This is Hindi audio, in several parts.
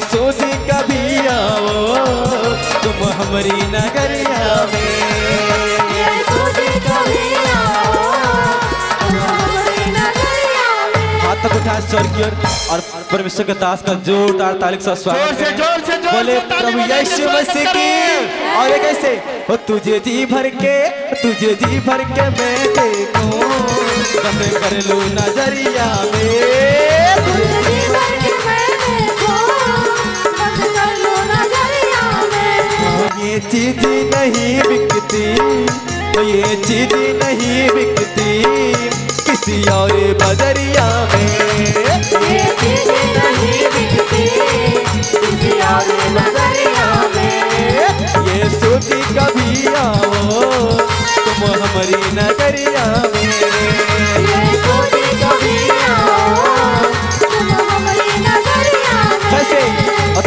सोची कभी आओ तुम हमारी नगरिया में। ये सोचे कभी आओ तुम हमारी नगरिया में हाथ तक उठा स्वर की ओर और परमेश्वर के दास का जोरदार ताली के साथ स्वागत ज़ोर से, ज़ोर से, ज़ोर बोले से प्रभु यीशु मसीह की और ये कैसे? हो तुझे जी भर के तुझे जी भर के मैं देखूँ कर लूँ नज़रिया में। चीज़ नहीं बिकती तो ये चीज़ नहीं बिकती। किसी और बजरिया में ये चीज़ें नहीं बिकती किसी और में। ये सोची कभी आओ तुम हमारी नगरिया में।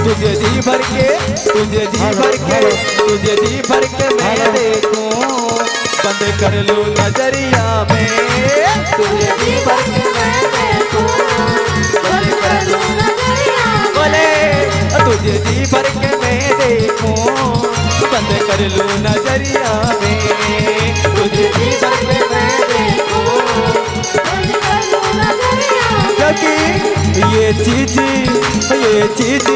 तुझे जी भर के तुझे जी भर के तुझे जी भर के मैं देखूँ। बंद कर लूँ नज़रिया में। तुझे जी भर के मैं देखूँ। बंद कर लो नज़रिया में। बोले तुझे जी भर के मैं देखूँ। बंद कर लूँ नज़रिया में। तुझे जी भर के मैं देखूँ। बंद कर लो नज़रिया क्योंकि ये चीज़ ये चीज़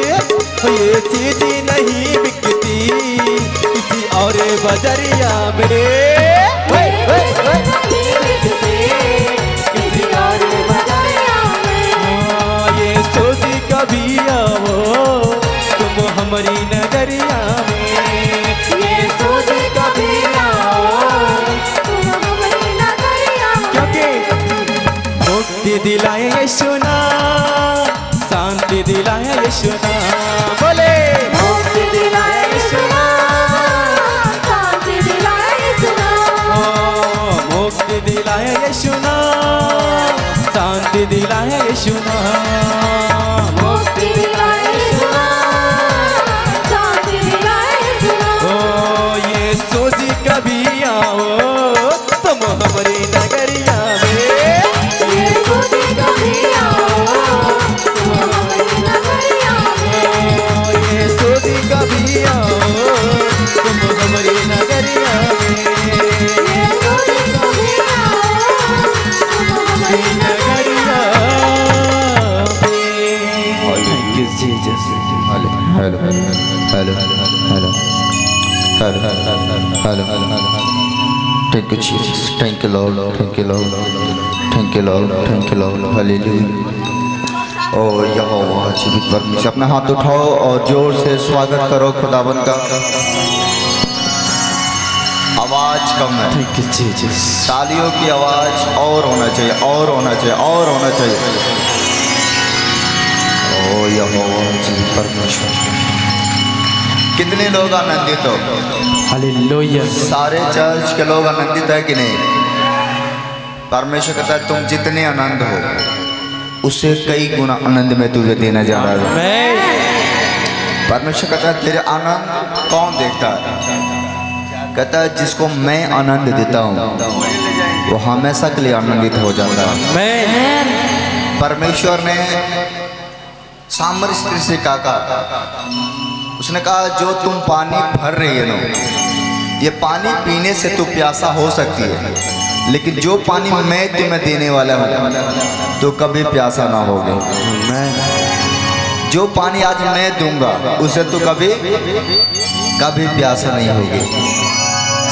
ये चीज़ नहीं बिकती। किसी और बजरिया में। हाँ, ये सोची कभी आओ तुम हमारी नगरिया में। ये सोचे कभी आओ क्योंकि मुक्ति दिलाए नाम शांति दिलाए यीशु नाम। बोले। मुक्ति सुना शांति सुना हाँ, मुक्ति यीशु नाम शांति दिलाए यीशु hello thank you Jesus thank you Lord thank you Lord thank you Lord thank you Lord hallelujah ओ यहोवा जीवित परमेश्वर अपना हाथ उठाओ और ज़ोर से स्वागत करो खुदावन का। आवाज़ कम है। Thank you, Jesus. तालियों की आवाज़ और होना चाहिए और होना चाहिए और होना चाहिए। ओ यहोवा जीवित परमेश्वर कितने लोग आनंदित हो. सारे चर्च के लोग आनंदित है कि नहीं? परमेश्वर कहता है तुम जितने आनंद हो उसे कई गुना आनंद में तुझे देना जा रहा है। परमेश्वर कहता है तेरे आनंद कौन देखता है? कहता है जिसको मैं आनंद देता हूँ वो हमेशा के लिए आनंदित हो जाता है। परमेश्वर ने सामर स्त्री से कहा उसने कहा, जो तुम पानी भर रही है ना, ये पानी पीने से तो प्यासा हो सकती है, लेकिन जो पानी मैं तुम्हें देने वाला हूँ तो कभी प्यासा ना होगी जो पानी आज मैं दूँगा, उसे तो कभी कभी प्यासा नहीं होगी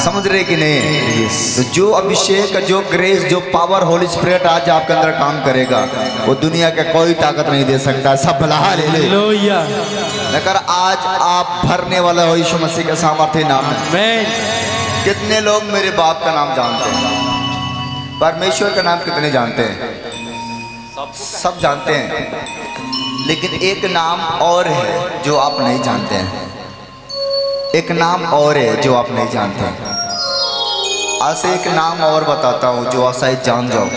समझ रहे कि नहीं? तो जो अभिषेक, जो ग्रेस जो पावर होली स्पिरिट आज आपके अंदर काम करेगा, वो दुनिया का कोई ताकत नहीं दे सकता। सब भला ले लेकर आज आप भरने वाला हो यीशु मसीह के सामर्थ्य नाम में। कितने लोग मेरे बाप का नाम जानते हैं? परमेश्वर का नाम कितने जानते हैं? सब जानते हैं। लेकिन एक नाम और है जो आप नहीं जानते हैं। एक नाम और है जो आप नहीं जानते हैं। आज एक नाम और बताता हूँ जो आप शायद जान जाओ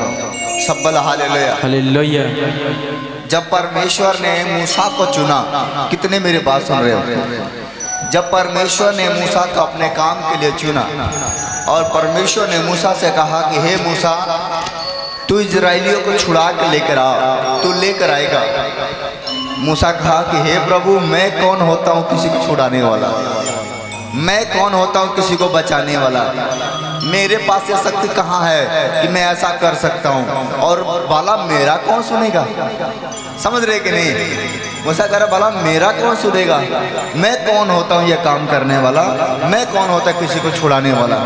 सब बल हालेलुया। Hallelujah. जब परमेश्वर ने मूसा को चुना, कितने मेरे बात सुन रहे हो? जब परमेश्वर ने मूसा को अपने काम के लिए चुना और परमेश्वर ने मूसा से कहा कि, हे मूसा, तू इसराइलियों को छुड़ा के लेकर आ तू लेकर आएगा। मूसा कहा कि, हे प्रभु, मैं कौन होता हूँ किसी को छुड़ाने वाला? मैं कौन होता हूँ किसी को बचाने वाला? मेरे पास ये शक्ति कहाँ है कि मैं ऐसा कर सकता हूँ? और बाला मेरा कौन सुनेगा? समझ रहे कि नहीं? मूसा कह रहा, बाला, मेरा कौन सुनेगा मैं कौन होता हूँ ये काम करने वाला? मैं कौन होता किसी को छुड़ाने वाला?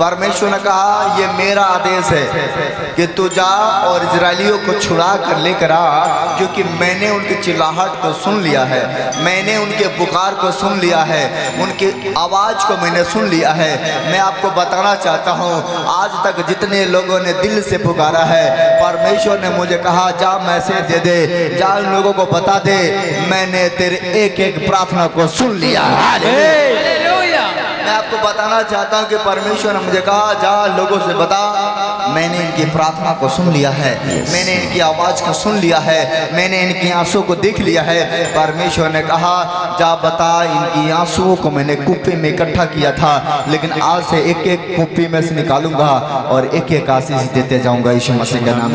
परमेश्वर ने कहा, ये मेरा आदेश है कि तू जा और इसराइलियों को छुड़ा कर लेकर आ, क्योंकि मैंने उनकी चिल्लाहट को सुन लिया है। मैंने उनके पुकार को सुन लिया है। उनकी आवाज़ को मैंने सुन लिया है। मैं आपको बताना चाहता हूँ, आज तक जितने लोगों ने दिल से पुकारा है, परमेश्वर ने मुझे कहा, जा मैसेज दे दे, जा उन लोगों को बता दे मैंने तेरे एक एक प्रार्थना को सुन लिया। मैं आपको बताना चाहता हूँ कि परमेश्वर ने मुझे कहा जा लोगों से बता। मैंने इनकी प्रार्थना को सुन लिया है। मैंने इनकी आवाज़ को सुन लिया है। मैंने इनकी आँसू को देख लिया है। परमेश्वर ने कहा जा बता। इनकी आंसुओं को मैंने कुप्पी में इकट्ठा किया था लेकिन आज से एक एक कुप्पी में से निकालूँगा और एक एक आशीष देते जाऊँगा। यीशु मसीह के नाम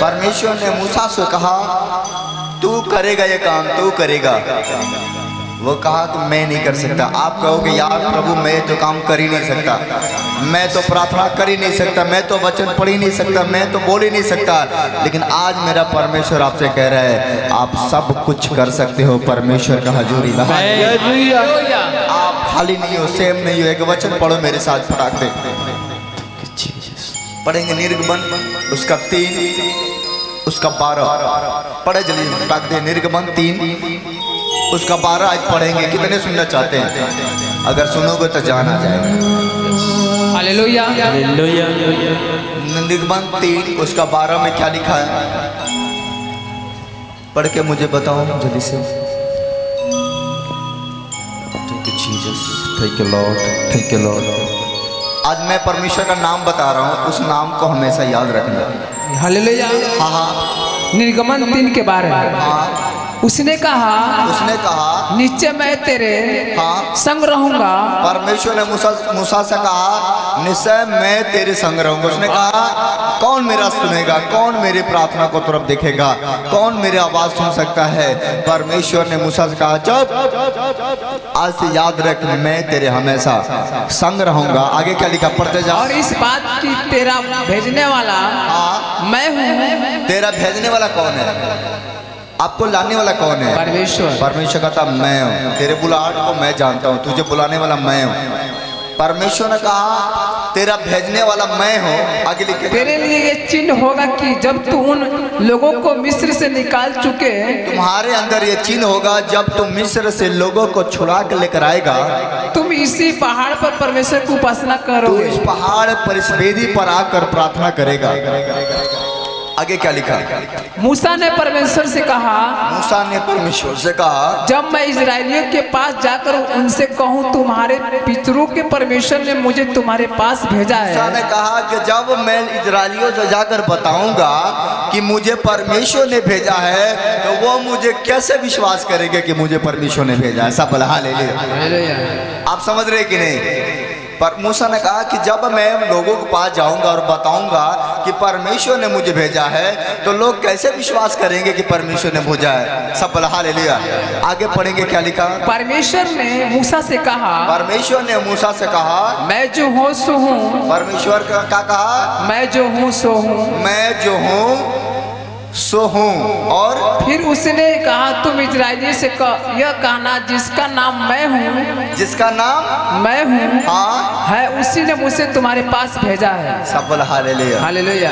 परमेश्वर ने मूसा से कहा तू करेगा ये काम तू करेगा। वो कहा कि मैं नहीं कर सकता। आप कहोगे यार प्रभु मैं तो काम कर ही नहीं सकता। मैं तो प्रार्थना कर ही नहीं सकता। मैं तो वचन पढ़ ही नहीं सकता। मैं तो बोल ही नहीं सकता। लेकिन आज मेरा परमेश्वर आपसे कह रहा है आप सब कुछ कर सकते हो परमेश्वर का हजूरी आप खाली नहीं हो सेम नहीं हो एक वचन पढ़ो मेरे साथ फटाक दे। पढ़ेंगे निर्गमन उसका तीन। उसका बारह। पढ़े जल्दी दे निर्गमन तीन। उसका बारह आज पढ़ेंगे कितने सुनना चाहते हैं? अगर सुनोगे तो जान आ जाएगा। निर्गमन तीन उसका बारह में क्या लिखा है? पढ़ के मुझे बताओ जल्दी से। Thank you Jesus thank you Lord thank you Lord आज मैं परमेश्वर का नाम बता रहा हूँ उस नाम को हमेशा याद रखना। हाँ हाँ। निर्गमन तीन के बारे में। हाँ। उसने कहा उसने कहा नीचे मैं तेरे हाँ। संग रहूँगा। परमेश्वर ने मूसा मूसा से कहा निश्चय मैं तेरे संग रहूँगा। उसने कहा कौन मेरा सुनेगा? कौन मेरी प्रार्थना को तरफ़ देखेगा? कौन मेरी आवाज़ सुन सकता है? परमेश्वर ने मूसा से कहा जब आज से याद रख मैं तेरे हमेशा संग रहूँगा। आगे क्या लिखा पढ़ते जाओ और इस बात की तेरा भेजने वाला हाँ। मैं हूँ। तेरा भेजने वाला कौन है? आपको लाने वाला कौन है? परमेश्वर। परमेश्वर कहता मैं हूँ। तेरे बुलाहट को मैं जानता हूँ। तुझे बुलाने वाला मैं हूँ। परमेश्वर ने कहा तेरा भेजने वाला मैं हूँ। आगे लिखे तेरे लिए ये चिन्ह होगा कि जब तू उन लोगों को मिस्र से निकाल चुके तुम्हारे अंदर ये चिन्ह होगा जब तुम मिस्र से लोगों को छुड़ा के लेकर आएगा। तुम इसी पहाड़ पर परमेश्वर की उपासना करो इस पहाड़ पर इस वेदी पर आकर प्रार्थना करेगा। आगे क्या लिखा? मूसा ने परमेश्वर से कहा मूसा ने परमेश्वर से कहा जब मैं इसराइलियों के पास जाकर उनसे कहूँ तुम्हारे पितरों के परमेश्वर ने मुझे तुम्हारे पास भेजा है। मूसा ने कहा कि जब मैं इसराइलियों से जाकर बताऊँगा कि मुझे परमेश्वर ने भेजा है तो वो मुझे कैसे विश्वास करेंगे कि मुझे परमेश्वर ने भेजा है? सब हाँ ले लिया आप समझ रहे कि नहीं? पर मूसा ने कहा कि जब मैं लोगों के पास जाऊँगा और बताऊँगा कि परमेश्वर ने मुझे भेजा है तो लोग कैसे विश्वास करेंगे कि परमेश्वर ने भेजा है? सब हाँ ले लिया आगे पढ़ेंगे क्या लिखा? परमेश्वर ने मूसा से कहा परमेश्वर ने मूसा से कहा मैं जो हूँ सो हूँ। परमेश्वर का क्या कहा मैं जो हूँ सो हूँ। मैं जो हूँ सो हूँ और फिर उसने कहा तुम इजरायली से कह, यह कहना जिसका नाम मैं हूँ जिसका नाम मैं हूँ हाँ। है उसी ने मुझे तुम्हारे पास भेजा है। सब हाँ ले लिया हालेलुया।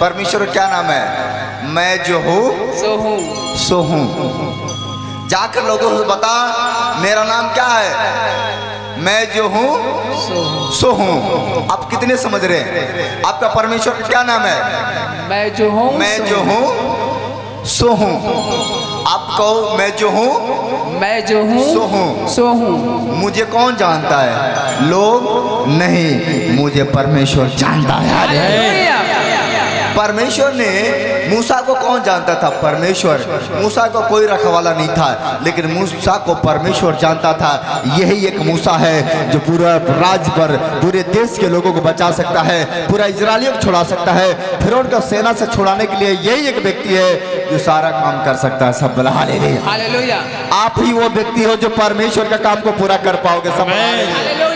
परमेश्वर क्या नाम है? मैं जो हूँ सो हूँ। सो हूँ। जाकर लोगों से बता मेरा नाम क्या है? मैं जो हूँ सो हूँ। आप कितने समझ रहे हैं? आपका परमेश्वर क्या नाम है? मैं जो हूँ मैं जो हूँ। सो हूँ। आप कहो मैं जो हूँ मैं जो हूँ सो हूँ। सो हूँ। मुझे कौन जानता है? लोग नहीं मुझे परमेश्वर जानता है। परमेश्वर ने मूसा को कौन जानता था? परमेश्वर। मूसा को कोई रखवाला नहीं था लेकिन मूसा को परमेश्वर जानता था। यही एक मूसा है जो पूरा राज्य पर पूरे देश के लोगों को बचा सकता है पूरा इजरायलियों को छुड़ा सकता है। फिर उनका सेना से छुड़ाने के लिए यही एक व्यक्ति है जो सारा काम कर सकता है। सब बला हालेलुया। आप ही वो व्यक्ति हो जो परमेश्वर का काम को पूरा कर पाओगे। हालेलुया।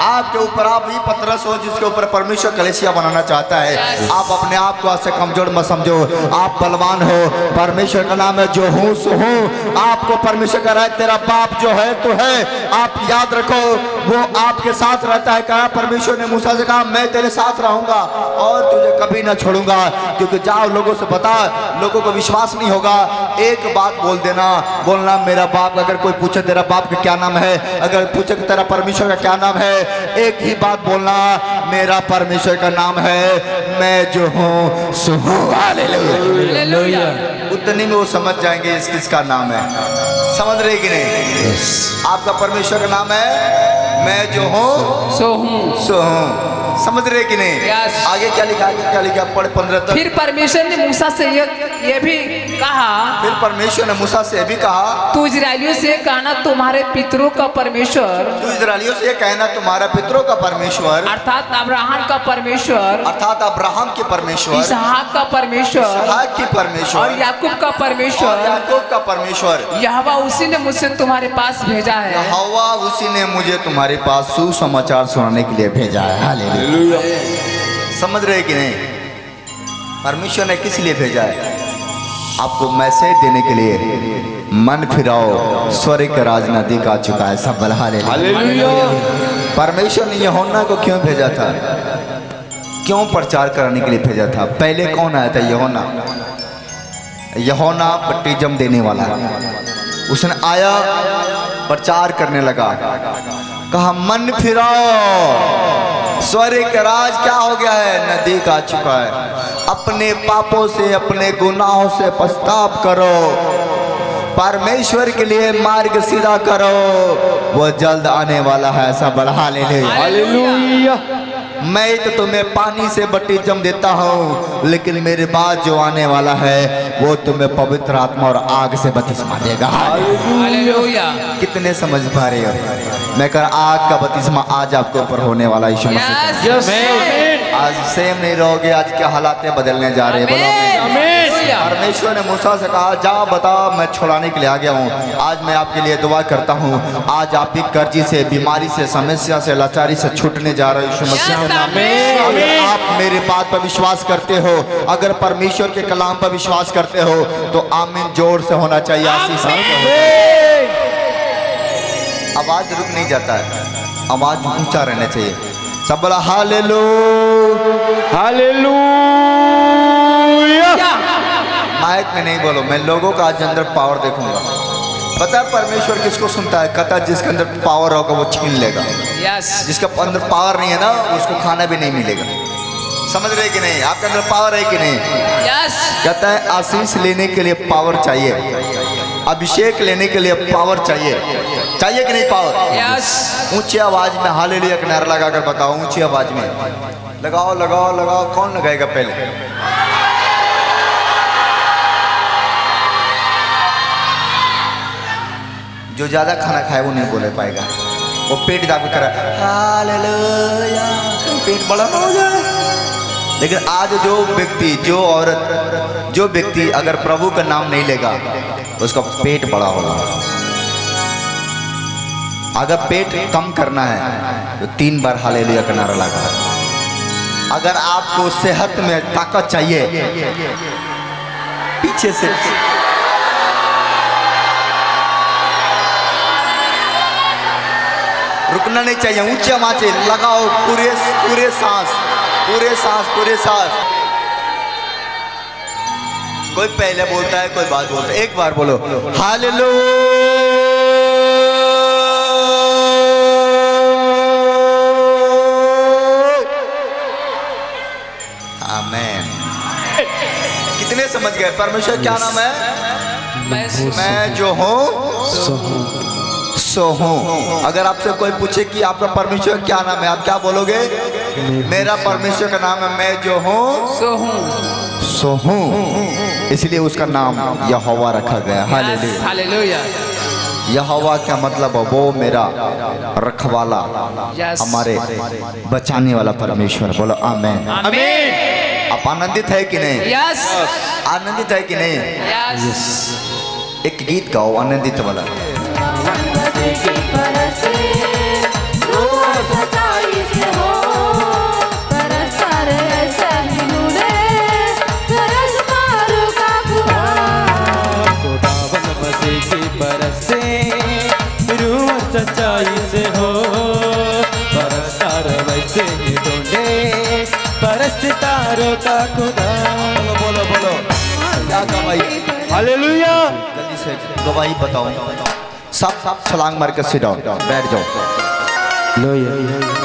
आपके ऊपर आप ही पतरस हो जिसके ऊपर परमेश्वर कलेसिया बनाना चाहता है। आप अपने आप को आज से कमज़ोर मत समझो। आप बलवान हो। परमेश्वर का नाम है जो हूँ। सो हूँ आपको परमेश्वर का रहा है तेरा बाप जो है तो है। आप याद रखो वो आपके साथ रहता है। कहा परमेश्वर ने मूसा से कहा मैं तेरे साथ रहूँगा और तुझे कभी ना छोड़ूँगा। क्योंकि जाओ लोगों से बता लोगों को विश्वास नहीं होगा। एक बात बोल देना बोलना मेरा बाप अगर कोई पूछे तेरा बाप का क्या नाम है? अगर पूछे तेरा परमेश्वर का क्या नाम है? एक ही बात बोलना मेरा परमेश्वर का नाम है मैं जो हूँ सो हूँ। हालेलुया। उतनी में वो समझ जाएँगे इस किसका नाम है। समझ रहे कि नहीं? आपका परमेश्वर का नाम है मैं जो हूँ सो हूँ। सो हूँ। समझ रहे कि नहीं? Yes. आगे क्या लिखा आगे क्या लिखा पढ़ पंद्रह तक। फिर परमेश्वर ने मूसा से ये ये भी कहा फिर परमेश्वर ने मूसा से भी कहा तू इजरायलियों से कहना तुम्हारे पितरों का परमेश्वर। तू इजरायलियों से कहना तुम्हारा पितरों का परमेश्वर। अर्थात अब्राहम का परमेश्वर। अर्थात अब्राहम के परमेश्वर। इसहाक का परमेश्वर। इसहाक की परमेश्वर। और याकूब का परमेश्वर। याकूब का परमेश्वर। यहवा उसी ने मुझसे तुम्हारे पास भेजा है। हवा उसी ने मुझे तुम्हारे पास सुसमाचार सुनाने के लिए भेजा है। हालेलुया। समझ रहे कि नहीं? परमेश्वर ने किस लिए भेजा है? आपको मैसेज देने के लिए मन फिराओ स्वर्ग का राज नज़दीक आ चुका है सब बल हालेलुया। परमेश्वर ने यहोन्ना को क्यों भेजा था? क्यों प्रचार कराने के लिए भेजा था? पहले कौन आया था यहोना यहोना बपटिज्म देने वाला। उसने आया प्रचार करने लगा। कहा मन फिराओ। स्वर्ग राज क्या हो गया है? नदी का चुका है। अपने पापों से, अपने गुनाहों से पछताप करो। परमेश्वर के लिए मार्ग सीधा करो। वो जल्द आने वाला है, ऐसा बढ़ा ले मैं तो तुम्हें पानी से बट्टी जम देता हूँ लेकिन मेरे बाद जो आने वाला है वो तुम्हें पवित्र आत्मा और आग से बतिस्मा देगा। कितने समझ पा रहे हो? मैं कर आग का बतिस्मा आज आपके ऊपर होने वाला यीशु मसीह आज सेम नहीं रहोगे आज क्या हालात बदलने जा रहे हैं बोलो आमीन। परमेश्वर ने मूसा से कहा जा बता मैं छुड़ाने के लिए आ गया हूँ। आज मैं आपके लिए दुआ करता हूँ। आज आप भी कर्जी से बीमारी से समस्या से लाचारी से छूटने जा रहे हो यीशु मसीह। आप मेरे बात पर विश्वास करते हो अगर परमेश्वर के कलाम पर विश्वास करते हो तो आमिन ज़ोर से होना चाहिए आशीष आवाज़ रुक नहीं जाता है। आवाज़ ऊँचा रहना चाहिए। सब बोला हालेलू क्या माइक में नहीं बोलो मैं लोगों का आज अंदर पावर देखूँगा। पता परमेश्वर किसको सुनता है? कहता जिसके अंदर पावर होगा वो छीन लेगा। यस जिसका अंदर पावर नहीं है ना उसको खाना भी नहीं मिलेगा। समझ रहे कि नहीं? आपके अंदर पावर है कि नहीं? यस कहता है आशीष लेने के लिए पावर चाहिए। अभिषेक लेने के लिए पावर चाहिए। चाहिए कि नहीं पावर यस ऊँची आवाज़ में हालेलुया का नारा लगा कर बताओ ऊँची आवाज़ में। लगाओ लगाओ लगाओ। कौन लगाएगा पहले? जो ज़्यादा खाना खाए वो नहीं बोले पाएगा। वो पेट दाब कर पेट बड़ा हो जाए। लेकिन आज जो व्यक्ति, जो औरत, जो व्यक्ति अगर प्रभु का नाम नहीं लेगा, उसका पेट बड़ा होगा। अगर पेट कम करना है तो तीन बार हालेलुया का नारा लगा। अगर आपको सेहत में ताकत चाहिए, पीछे से रुकना नहीं चाहिए ऊँचे माचे लगाओ पूरे पूरे सांस पूरे सांस पूरे सांस। कोई पहले बोलता है कोई बाद बोलता है। एक बार बोलो। हालेलुया। आमेन। कितने समझ गए? परमेश्वर क्या नाम है? मैं जो हूँ। सो हूँ। अगर आपसे कोई पूछे कि आपका परमेश्वर क्या नाम है आप क्या बोलोगे? मेरा परमेश्वर का नाम है मैं जो हूँ सो हूँ। सो हूँ। इसलिए उसका नाम यहोवा रखा गया। हालेलुया। यहोवा क्या मतलब है वो मेरा रखवाला हमारे बचाने वाला परमेश्वर। बोलो आमेन। आमीन। आप आनंदित है कि नहीं? आनंदित है कि नहीं? एक गीत गाओ आनंदित वाला। खुदा बोलो बोलो बोलो क्या गवाही हालेलुया जल्दी से गवाही बताओ सब सब छलांग मार के सिट डाउन बैठ जाओ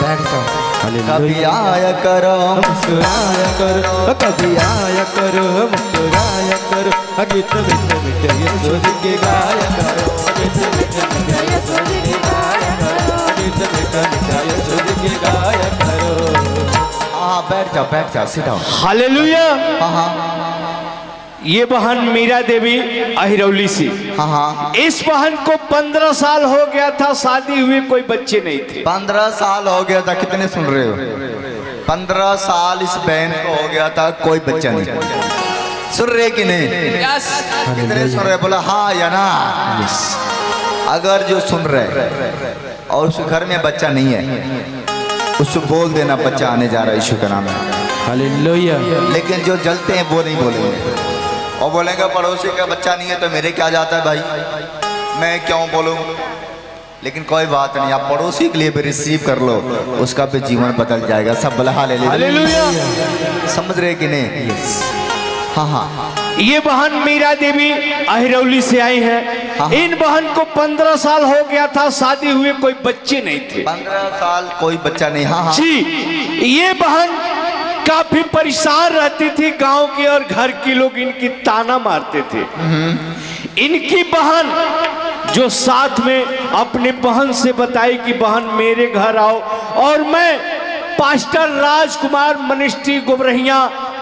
बैठ जाओ कभी आया करो मुस्कुराया करो कभी आया करो मुस्कुराया करो गीत मीठे मीठे यीशु जी के गाया करो गीत मीठे मीठे यीशु जी के गाया करो गीत मीठे मीठे यीशु जी के गाया करो हाँ बैठ जाओ बैठ जाओ सिट डाउन हालेलुया। हाँ हाँ। ये बहन मीरा देवी अहिरौली से। हाँ हाँ। इस बहन को पंद्रह साल हो गया था शादी हुए कोई बच्चे नहीं थे। पंद्रह साल हो गया था कितने सुन रहे हो? पंद्रह साल इस बहन को हो गया था कोई बच्चा नहीं। सुन रहे कि नहीं? यस कितने सुन रहे बोला हाँ या ना? अगर जो सुन रहे और उस घर में बच्चा नहीं है उसको बोल देना बच्चा आने जा रहा है यीशु का नाम है लेकिन जो जलते हैं वो नहीं बोलेंगे। और बोलेंगे पड़ोसी का बच्चा नहीं है तो मेरे क्या जाता है भाई? मैं क्यों बोलूँ? लेकिन कोई बात नहीं आप पड़ोसी के लिए भी रिसीव कर लो। उसका भी जीवन बदल जाएगा। सब बोला ले हालेलुया। समझ रहे कि नहीं? हाँ हाँ। ये बहन मीरा देवी अहिरौली से आई हाँ। है इन बहन को पंद्रह साल हो गया था शादी हुए कोई बच्चे नहीं थे। पंद्रह साल कोई बच्चा नहीं हाँ हाँ। जी ये बहन काफ़ी परेशान रहती थी गाँव के और घर के लोग इनकी ताना मारते थे। इनकी बहन जो साथ में अपने बहन से बताई कि बहन मेरे घर आओ और मैं पास्टर राजकुमार मनिस्ट्री गुमरहिया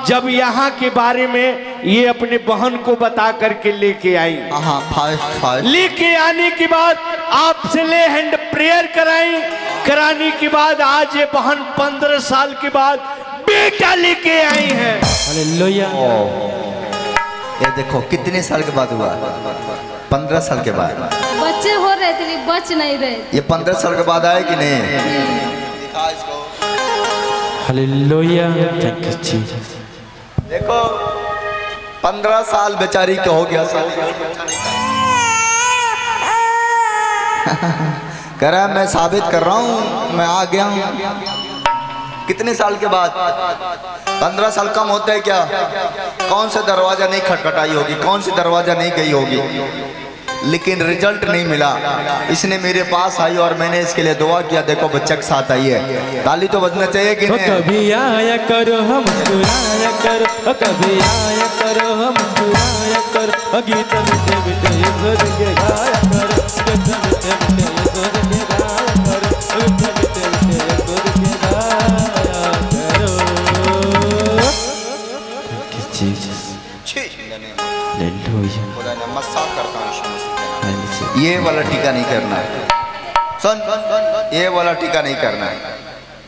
जब यहाँ के बारे में ये अपने बहन को बता करके लेके आई। हाँ लेके आने के बाद आपसे ले हैंड प्रेयर कराई। कराने के बाद आज ये बहन पंद्रह साल के बाद बेटा लेके आई है। ये देखो कितने साल के बाद हुआ? पंद्रह साल के बाद। बच्चे हो रहे थे लेकिन बच नहीं रहे। ये पंद्रह साल के बाद आए कि नहीं? दिखा इसको। हालेलुया। थैंक यू जीसस देखो, पंद्रह साल बेचारी का हो गया साल कह रहा मैं साबित कर रहा हूँ, मैं आ गया हूँ। कितने साल के बाद? पंद्रह साल कम होता है क्या? कौन सा दरवाज़ा नहीं खटखटाई होगी? कौन सी दरवाज़ा नहीं गई होगी? लेकिन रिज़ल्ट नहीं मिला। इसने मेरे पास आई और मैंने इसके लिए दुआ किया देखो बच्चा के साथ आई है। ताली तो बजना चाहिए कि नहीं? कभी आया करो हम मुस्कुराया करो। कभी आया करो हम मुस्कुराया करो। गीत मीठे यीशु जी के गाया करो। गीत मीठे यीशु जी के गाया करो। गीत मीठे यीशु जी के गाया करो। थैंक यू ये वाला टीका नहीं करना। है सुन ये वाला टीका नहीं करना। है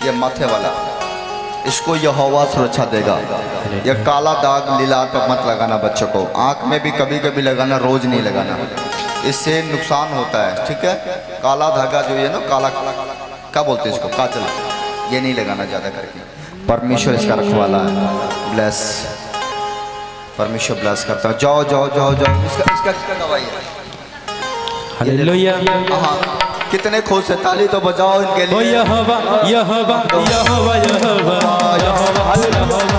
ये माथे वाला। इसको यह हवा सुरक्षा देगा। ये काला दाग लीला पर मत लगाना बच्चों को। आँख में भी कभी कभी लगाना रोज नहीं लगाना। इससे नुकसान होता है ठीक है? काला धागा जो ये ना काला क्या बोलते हैं इसको? काजल। ये नहीं लगाना ज़्यादा करके। परमेश्वर इसका रखवाला है। ब्लेस परमेश्वर ब्लेस करता है। जाओ जाओ जाओ जाओ। इसका इसका इसका गवाही है। हालेलुया। हाँ कितने खुश है ताली तो बजाओ इनके लिए। यहोवा यहोवा यहोवा यहोवा यहोवा यहोवा यहोवा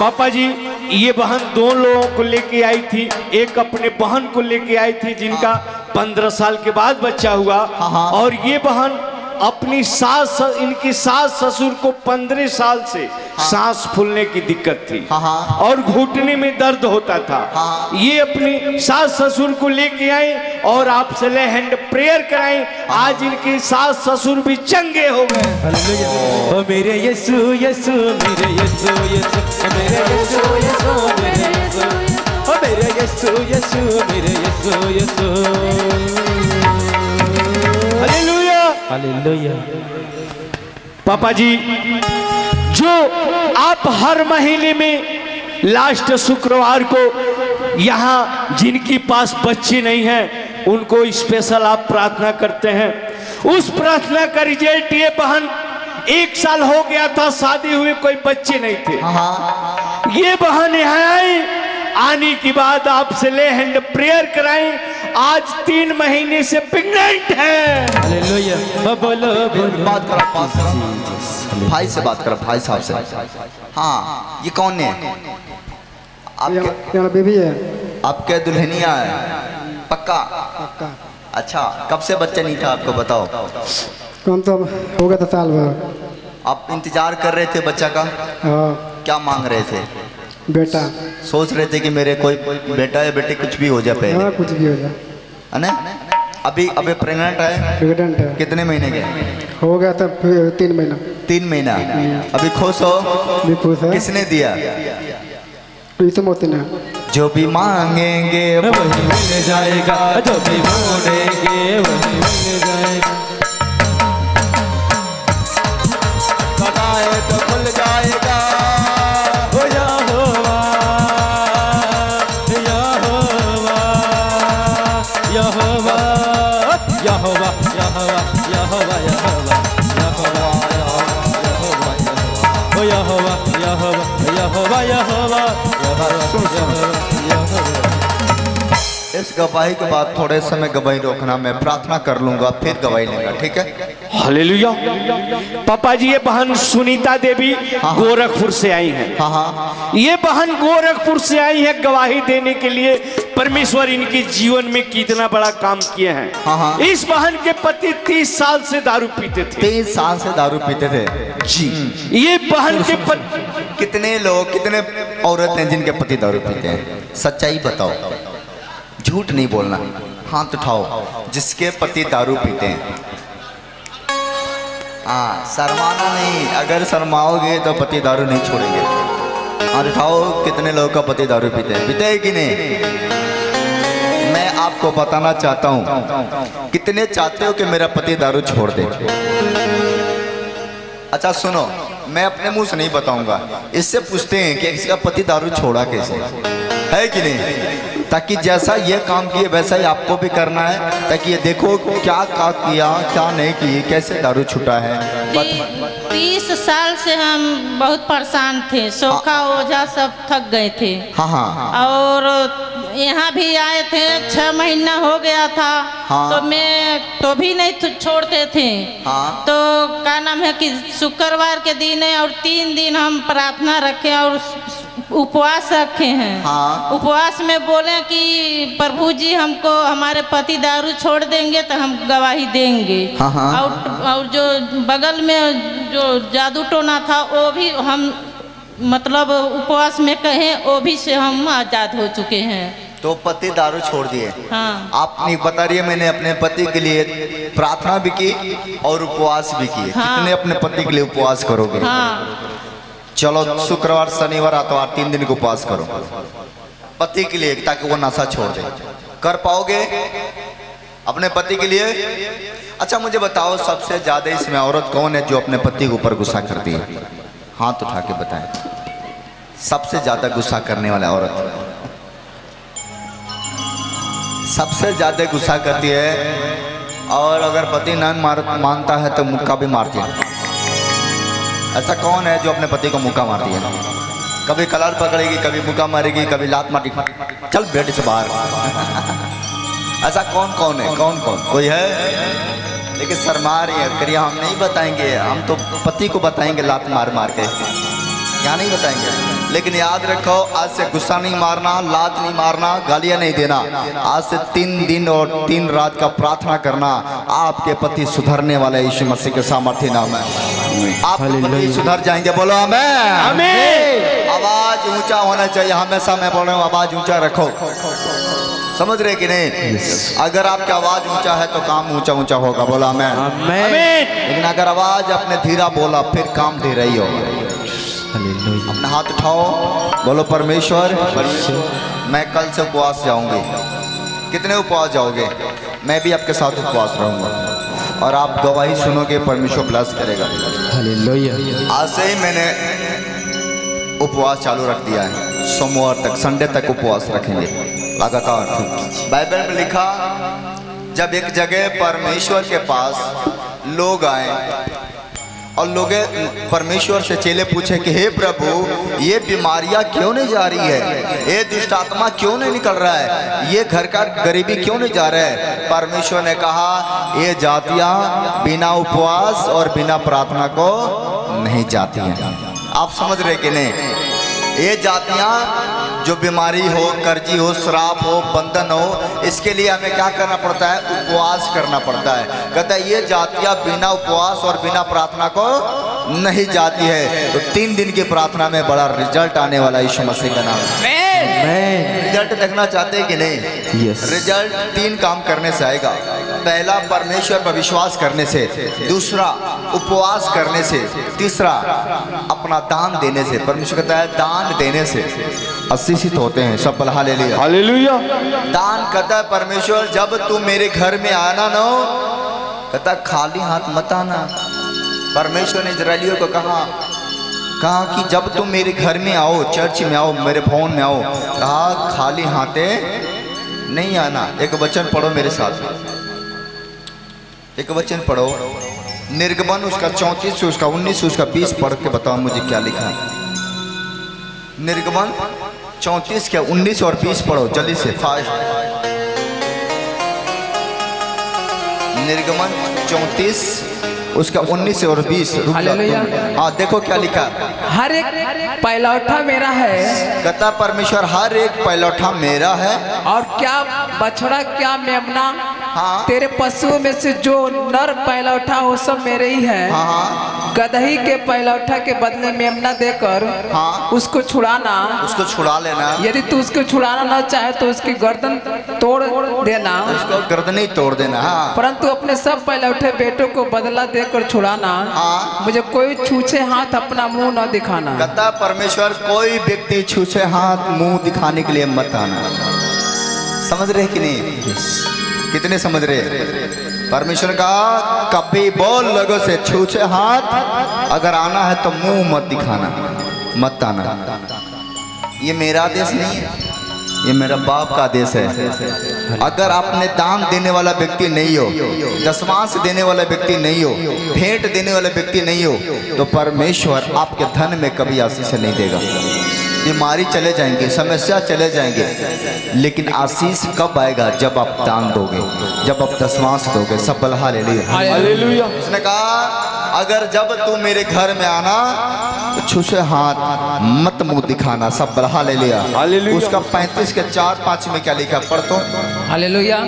पापा जी ये बहन दो लोगों को लेके आई थी। एक अपने बहन को लेके आई थी जिनका पंद्रह साल के बाद बच्चा हुआ। हाँ। और ये बहन अपनी सास इनकी सास ससुर को पंद्रह साल से सांस फूलने की दिक्कत थी। हाँ, हाँ। और घुटने में दर्द होता था। हाँ। ये अपने सास ससुर को लेके आए और आपसे ले हैंड प्रेयर कराए। आज इनके सास ससुर भी चंगे हो गए। मेरे यीशु यीशु मेरे यीशु ओ मेरे यीशु यीशु मेरे ओ मेरे यीशु यीशु मेरे यीशु हालेलुया हालेलुया पापा जी जो आप हर महीने में लास्ट शुक्रवार को यहाँ जिनके पास बच्चे नहीं हैं उनको स्पेशल आप प्रार्थना करते हैं। उस प्रार्थना का रिज़ल्ट ये बहन एक साल हो गया था शादी हुए कोई बच्चे नहीं थे। हाँ ये बहन यहाँ आई आने के बाद आपसे ले हैंड प्रेयर कराएँ आज तीन महीने से प्रेग्नेंट है। बोलो बात करो बात करो। भाई से बात करो भाई साहब से। हाँ ये कौन है? आपके यहाँ है। आपके दुल्हनिया है? पक्का? पक्का। अच्छा कब से बच्चा नहीं था आपको बताओ। कम तो हो गया था साल भर। आप इंतज़ार कर रहे थे बच्चा का? हाँ। क्या मांग रहे थे? बेटा। सोच रहे थे कि मेरे कोई बेटा या बेटे कुछ भी हो जाए पहले। हाँ कुछ भी हो जाए। है ना अभी अभी प्रेग्नेंट है? प्रेग्नेंट है। कितने महीने के? हो गया था तीन महीना। तीन महीना? अभी खुश हो? भी खुश है। किसने दिया? प्रीतम मोती ने। जो भी मांगेंगे वही मिल जाएगा जो भी मांगेंगे वही मिल जाएगा। そうじ。इस गवाही के बाद थोड़े समय गवाही रोकना मैं प्रार्थना कर लूँगा फिर गवाही लेगा ठीक है? हालेलुया। पापा जी ये बहन सुनीता देवी गोरखपुर से आई हैं। हाँ हाँ ये बहन गोरखपुर से आई है गवाही देने के लिए परमेश्वर इनके जीवन में कितना बड़ा काम किए हैं। हाँ, हाँ। इस बहन के पति तीस साल से दारू पीते थे। तेईस साल से दारू पीते थे। जी। ये बहन के पति कितने लोग कितने औरत हैं जिनके पति दारू पीते हैं? सच्चाई बताओ। झूठ नहीं बोलना। हाथ उठाओ, जिसके पति दारू पीते हैं। हाँ शर्माना नहीं। अगर शर्माओगे तो पति दारू नहीं छोड़ेंगे। हाथ उठाओ, कितने लोगों का पति दारू पीते हैं। पीते हैं कि नहीं? मैं आपको बताना चाहता हूँ, कितने चाहते हो कि मेरा पति दारू छोड़ दे? अच्छा सुनो, मैं अपने मुँह से नहीं बताऊँगा। इससे पूछते हैं कि इसका पति दारू छोड़ा कैसे? है कि नहीं? ताकि जैसा ये काम किए वैसा ही आपको भी करना है ताकि ये देखो क्या क्या किया क्या नहीं किए कैसे दारू छूटा है। तीस साल से हम बहुत परेशान थे सोखा ओझा सब थक गए थे। हाँ हाँ। और यहाँ भी आए थे छह महीना हो गया था हाँ। तो मैं तो भी नहीं छोड़ते थे। हाँ। तो क्या नाम है कि शुक्रवार के दिन है और तीन दिन हम प्रार्थना रखे और उपवास रखे हैं। हाँ। उपवास में बोले कि प्रभु जी हमको हमारे पति दारू छोड़ देंगे तो हम गवाही देंगे। हाँ, हाँ। और और जो बगल में जो जादू टोना था वो भी हम मतलब उपवास में कहें वो भी से हम आज़ाद हो चुके हैं। तो पति दारू छोड़ दिए। हाँ। आप नहीं बता रही है मैंने अपने पति के लिए प्रार्थना भी की और उपवास भी किए। हाँ। कितने अपने पति के लिए उपवास करोगे? हाँ। चलो, शुक्रवार, शनिवार, आतवार, तीन दिन को उपवास करो। पति के लिए, ताकि वो नशा छोड़ दे। कर पाओगे? अपने पति के लिए? अच्छा मुझे बताओ, सबसे ज़्यादा इसमें औरत कौन है जो अपने पति के ऊपर गुस्सा करती है? हाथ उठा के बताए। सबसे ज़्यादा गुस्सा करने वाला औरत। सबसे ज़्यादा गुस्सा करती है, और अगर पति न मानता है तो मुक्का भी मारती है। ऐसा कौन है जो अपने पति को मुक्का मारती है? कभी कलर पकड़ेगी, कभी मुक्का मारेगी, कभी लात मारी चल बेटे से बाहर ऐसा कौन कौन है? कौन कौन? कोई है? लेकिन शर्मा रही है, करिए, हम नहीं बताएँगे। हम तो पति को बताएँगे लात मार मार के। क्या नहीं बताएँगे? लेकिन याद रखो आज से गुस्सा नहीं मारना लाद नहीं मारना गालियाँ नहीं देना। आज से तीन दिन और तीन रात का प्रार्थना करना आपके पति सुधरने वाले यीशु मसीह के सामर्थ्य नाम है। पति सुधर जाएँगे बोलो हमें आवाज़ ऊँचा होना चाहिए हमेशा मैं बोल रहा हूँ आवाज़ ऊँचा रखो। समझ रहे कि नहीं? अगर आपकी आवाज़ ऊँचा है तो काम ऊँचा ऊँचा होगा बोला मैं लेकिन अगर आवाज़ अपने धीरा बोला फिर काम धीरा ही होगा। अपना हाथ उठाओ। बोलो परमेश्वर मैं कल से उपवास जाऊँगी। कितने उपवास जाओगे? मैं भी आपके साथ उपवास रहूँगा। और आप गवाही सुनोगे परमेश्वर ब्लस करेगा। आज से ही मैंने उपवास चालू रख दिया है। सोमवार तक संडे तक उपवास रखेंगे। लगातार। बाइबल में लिखा जब एक जगह परमेश्वर के पास लोग आए और लोग परमेश्वर से चेले पूछे कि, हे प्रभु, ये बीमारियाँ क्यों नहीं जा रही है? ये दुष्ट आत्मा क्यों नहीं निकल रहा है? ये घर का गरीबी क्यों नहीं जा रहा है? परमेश्वर ने कहा, ये जातियाँ बिना उपवास और बिना प्रार्थना को नहीं जाती हैं। आप समझ रहे कि नहीं? ये जातियाँ जो बीमारी हो कर्जी हो श्राप हो बंधन हो इसके लिए हमें क्या करना पड़ता है? उपवास करना पड़ता है। कहते है ये जातियाँ बिना उपवास और बिना प्रार्थना को नहीं जाती है। तो तीन दिन की प्रार्थना में बड़ा रिज़ल्ट आने वाला यीशु मसीह का नाम। है रिज़ल्ट देखना चाहते हैं कि नहीं? Yes. रिज़ल्ट तीन काम करने से आएगा। पहला परमेश्वर पर विश्वास करने से। दूसरा उपवास करने से। तीसरा अपना दान देने से। परमेश्वर कहता है दान देने से। आशीषित होते हैं सब बल्हा ले लिया हालेलुया। दान कहता है परमेश्वर जब तुम मेरे घर में आना ना कहता खाली हाथ मत आना। परमेश्वर ने इसराइलियों को कहा कहा कि जब तुम मेरे घर में आओ, चर्च में आओ, मेरे भवन में आओ कहा खाली हाथे नहीं आना। एक वचन पढ़ो मेरे साथ। एक वचन पढ़ो। निर्गमन उसका चौंतीस, उसका उन्नीस, उसका बीस पढ़ के बताओ मुझे क्या लिखा निर्गमन चौंतीस के उन्नीस और बीस पढ़ो, जल्दी से फास्ट निर्गमन चौंतीस उसका उन्नीस और बीस हाँ देखो क्या लिखा हर एक पैलौठा मेरा है। कथा परमेश्वर हर एक पैलौठा मेरा है। और क्या बछड़ा क्या मेमना हाँ। तेरे पशुओं में से जो नर पहलौठा वो सब मेरे ही है। हाँ हाँ। गदही के पहलौठा के बदले मेमना देकर हाँ। उसको छुड़ाना। उसको छुड़ा लेना। यदि तू उसको छुड़ाना न चाहे तो उसकी गर्दन तोड़ देना। उसको गर्दन ही तोड़ देना हाँ। परंतु अपने सब पहलौठे बेटों को बदला देकर छुड़ाना। हाँ। मुझे कोई छूछे हाथ अपना मुँह न दिखाना। कहता परमेश्वर कोई व्यक्ति छूछे हाथ मुँह दिखाने के लिए मत आना। समझ रहे कि नहीं? कितने समझ रहे परमेश्वर का कभी बोल लोगों से छूछे हाथ। अगर आना है तो मुँह मत दिखाना, मत आना ये मेरा देश नहीं है, ये मेरा बाप का देश है। अगर आपने दान देने वाला व्यक्ति नहीं हो दसवांश देने वाला व्यक्ति नहीं हो, भेंट देने वाला व्यक्ति नहीं हो तो परमेश्वर आपके धन में कभी आशीष नहीं देगा। बीमारी चले जाएँगे समस्या चले जाएँगे। लेकिन आशीष कब आएगा? जब आप दान दोगे जब आप दसवांश दोगे सब बल्हा ले लिए उसने कहा अगर जब तू मेरे घर में आना छुसे छुछे हाथ मत मुँह दिखाना सब बल्हा ले लिया उसका पैंतीस के चार पाँच में क्या लिखा पढ़ तो। हालेलुया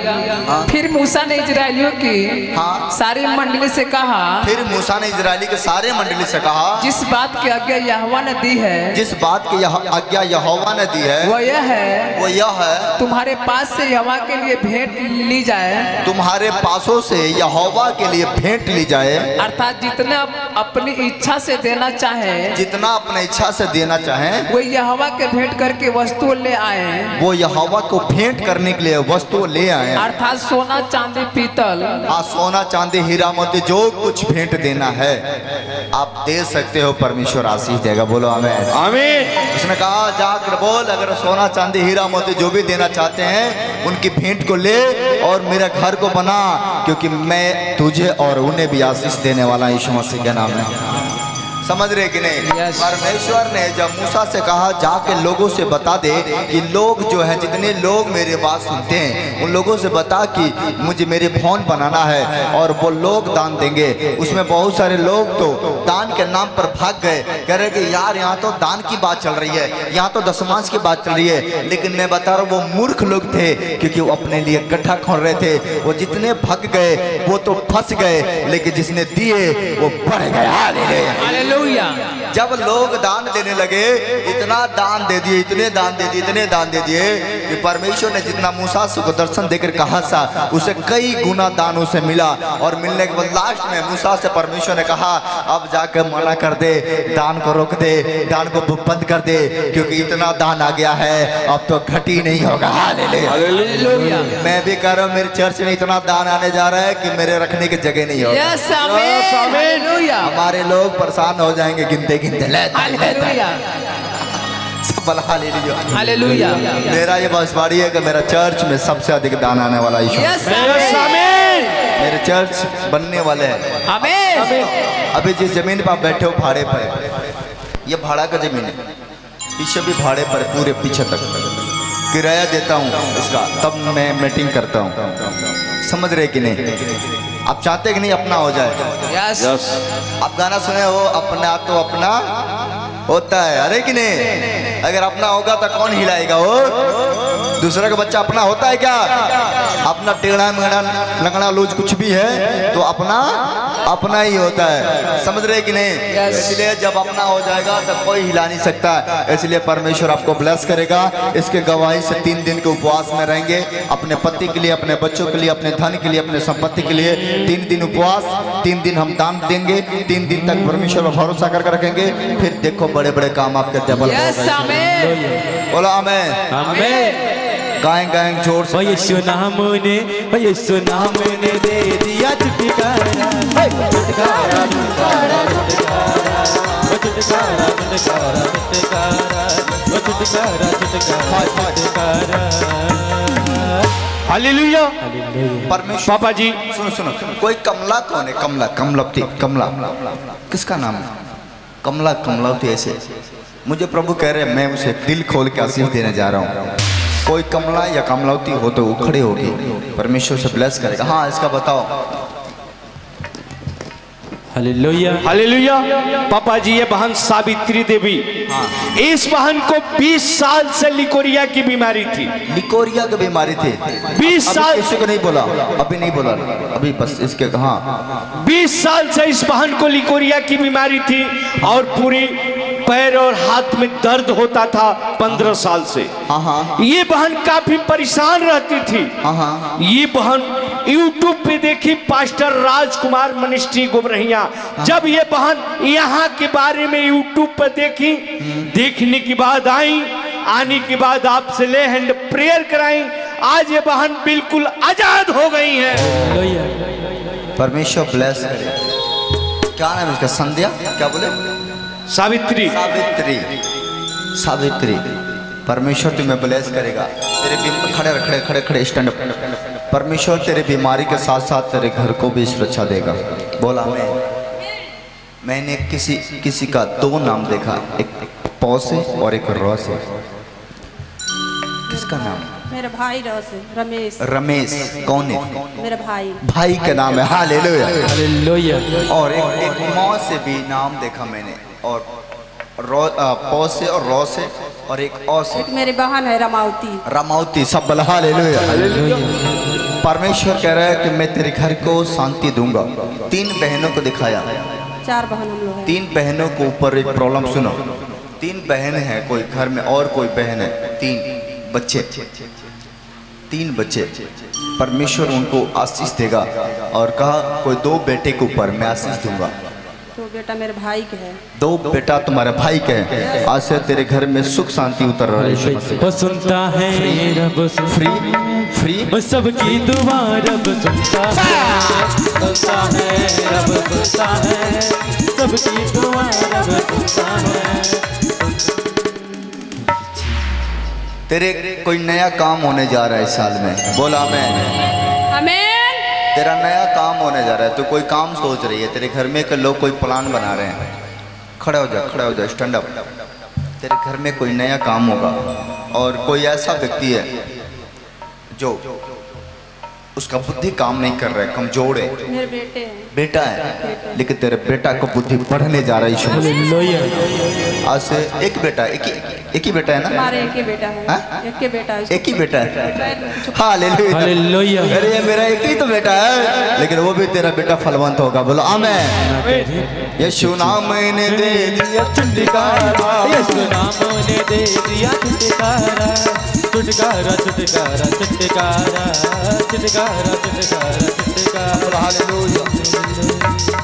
फिर मूसा ने इजरायलियों की हाँ। सारी मंडली से कहा फिर मूसा ने इजरायली के सारे मंडली से कहा जिस बात की आज्ञा यहोवा ने दी है जिस बात की यह आज्ञा यहोवा ने दी है वह यह है वो यह है तुम्हारे पास से यहोवा के लिए भेंट ली जाए। तुम्हारे पासों से यहोवा के लिए भेंट ली जाए। अर्थात जितने अपनी इच्छा से देना चाहे जितना अपने इच्छा से देना चाहे वो यहोवा के भेंट करके वस्तु ले आए। वो यहोवा को भेंट करने के लिए वस्तु ले आए अर्थात सोना चांदी पीतल। हाँ सोना चांदी हीरा मोती जो कुछ भेंट देना है आप दे सकते हो परमेश्वर आशीष देगा। बोलो हमें आमीन। उसने कहा जाकर बोल अगर सोना चांदी हीरा मोती जो भी देना चाहते हैं उनकी भेंट को ले और मेरे घर को बना क्योंकि मैं तुझे और उन्हें भी आशीष देने वाला यीशु मसीह के नाम है समझ रहे कि नहीं? Yes. परमेश्वर ने जब मूसा से कहा जाके लोगों से बता दे कि लोग जो है जितने लोग मेरे बात सुनते हैं उन लोगों से बता कि मुझे मेरे भवन बनाना है और वो लोग दान देंगे। उसमें बहुत सारे लोग तो दान के नाम पर भाग गए। कह रहे कि यार यहाँ तो दान की बात चल रही है यहाँ तो दशमांश की बात चल रही है। लेकिन मैं बता रहा हूँ वो मूर्ख लोग थे क्योंकि वो अपने लिए गड्ढा खोल रहे थे। वो जितने भग गए वो तो फंस गए लेकिन जिसने दिए वो बढ़ गया हालेलुया हालेलुया जब लोग दान देने लगे इतना दान दे दिए इतने दान दे दिए इतने दान दे दिए कि परमेश्वर ने जितना मूसा को दर्शन देकर कहा था उसे कई गुना दान उसे मिला। और मिलने के बाद लास्ट में मूसा से परमेश्वर ने कहा अब जाकर मना कर दे दान को रोक दे दान को बंद कर दे क्योंकि इतना दान आ गया है अब तो घटी नहीं होगा। मैं भी कह रहा हूँ मेरे चर्च में इतना दान आने जा रहा है कि मेरे रखने की जगह नहीं होगा। यस हमारे लोग परेशान हो जाएँगे गिनते हालेलुया। मेरा ये बसवाड़ी है कि मेरा चर्च में सबसे अधिक दान आने वाला मेरे चर्च बनने वाले हैं। अभी जिस ज़मीन पर आप बैठे हो भाड़े पर ये भाड़ा का ज़मीन है। पीछे भी भाड़े पर पूरे पीछे तक। किराया देता हूँ इसका तब मैं मीटिंग करता हूँ। समझ रहे कि नहीं? आप चाहते कि नहीं अपना हो जाए? यस आप गाना सुने हो अपना तो अपना होता है। अरे कि नहीं? अगर अपना होगा तो कौन हिलाएगा वो दूसरा का बच्चा अपना होता है क्या? अपना टेढ़ा मेढ़ा लंगड़ा लूज कुछ भी है तो अपना अपना ही होता है। समझ रहे कि नहीं? इसलिए जब अपना हो जाएगा तो कोई हिला नहीं सकता। इसलिए परमेश्वर आपको ब्लेस करेगा। इसके गवाही से तीन दिन के उपवास में रहेंगे। अपने पति के लिए अपने बच्चों के लिए अपने धन के लिए अपने संपत्ति के लिए तीन दिन उपवास तीन दिन हम दान देंगे। तीन दिन तक परमेश्वर पर भरोसा करके रखेंगे। फिर देखो बड़े बड़े काम आपके डबल आमीन। बोला हमें हमें गाएँ गाएँ ज़ोर से यीशु नाम ने यीशु नाम ने दे दिया छुटकारा। हे, छुटकारा छुटकारा छुटकारा। ओ छुटकारा छुटकारा छुटकारा ओ छुटकारा छुटकारा छुटकारा। हालेलुया। परमेश्वर। पापा जी। सुनो सुनो। कोई कमला कौन है? कमला कमलवती कमला। किसका नाम? है कमला कमलावती ऐसे। मुझे प्रभु कह रहे हैं मैं उसे दिल खोल के आशीष देने जा रहा हूँ। कोई कमला या कमलावती हो तो वो खड़े होगी। परमेश्वर से ब्लेस करेगा। हाँ इसका बताओ। हालेलुया। हालेलुया। पापा जी ये बहन सावित्री देवी। इस बहन को 20 साल से लिकोरिया की बीमारी थी। लिकोरिया की बीमारी थी। 20 साल किसी को नहीं बोला। अभी नहीं बोला। अभी बस इसके हाँ। 20 साल से इस बहन को लिकोरिया की बीमारी थी और पूरी पैर और हाथ में दर्द होता था 15 साल से। हाँ हाँ ये बहन काफ़ी परेशान रहती थी। हाँ हाँ ये बहन यूट्यूब पे देखी पास्टर राजकुमार मनिस्ट्री गुमरहिया जब ये बहन यहाँ के बारे में यूट्यूब पर देखी देखने के बाद आई आने के बाद आपसे ले हैंड प्रेयर कराई आज ये बहन बिल्कुल आज़ाद हो गई है। परमेश्वर ब्लेस क्या नाम है इसका संध्या? क्या बोले? सावित्री। सावित्री। सावित्री। परमेश्वर तुम्हें ब्लेस करेगा। तेरे भी खड़े खड़े खड़े खड़े स्टैंड अप परमेश्वर तेरे बीमारी के साथ साथ तेरे घर को भी सुरक्षा देगा। बोला मैं मैंने किसी किसी का दो नाम देखा। एक पौ से और एक रौ से किसका नाम? मेरा भाई रमेश। रमेश कौन है? मेरा भाई। भाई का नाम है। हालेलुया। हालेलुया। और एक एक मौ से भी नाम देखा मैंने। और रौ पौ से और रौ से और एक औ से। एक मेरी बहन है रमावती। रमावती सब बल हालेलुया। परमेश्वर कह रहा है कि मैं तेरे घर को शांति दूँगा। तीन बहनों को दिखाया। चार बहन हम लोग तीन बहनों को ऊपर एक प्रॉब्लम सुनो। तीन बहन है कोई घर में और कोई बहन है। तीन बच्चे। तीन बच्चे। परमेश्वर उनको आशीष देगा और कहा कोई दो बेटे के ऊपर मैं आशीष दूँगा। तो बेटा मेरे भाई के है। दो बेटा तुम्हारे भाई के हैं। आज से तेरे घर में सुख शांति उतर रहा है वो सुनता है रब फ्री फ्री। वो सबकी दुआ रब सुनता है। सुनता है रब सुनता है। सबकी दुआ रब सुनता है। तेरे कोई नया काम होने जा रहा है इस साल में। बोला मैं आमीन। तेरा नया काम होने जा रहा है, तू कोई काम सोच रही है, तेरे घर में के लोग कोई प्लान बना रहे हैं। खड़ा हो जा, खड़ा हो जा स्टैंड अप तेरे घर में कोई नया काम होगा, और कोई ऐसा व्यक्ति है जो उसका बुद्धि काम नहीं कर रहा है कमज़ोर है। मेरे बेटे हैं। बेटा है लेकिन तेरे बेटा को बुद्धि बढ़ने जा रही है आज से एक बेटा एक ही एक ही बेटा है ना? हमारे एक ही बेटा है। हाँ? एक ही बेटा है। एक ही बेटा है। शायद कुछ हालेलुया। अरे ये मेरा एक ही तो बेटा है। लेकिन वो भी तेरा बेटा फलवंत होगा। बोलो आमेन। यीशु नाम मैंने दे दिया छुटकारा। यीशु नाम ने दे दिया छुटकारा। छुटकारा छुटकारा छुटकारा छुटकारा। छुटकारा छुटकारा हालेलुया